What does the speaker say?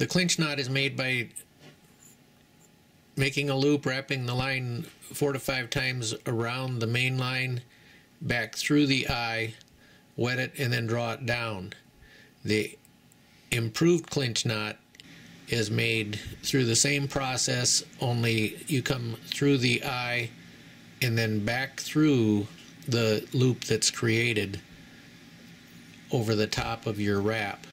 The clinch knot is made by making a loop, wrapping the line four to five times around the main line, back through the eye, wet it, and then draw it down. The improved clinch knot is made through the same process, only you come through the eye and then back through the loop that's created over the top of your wrap.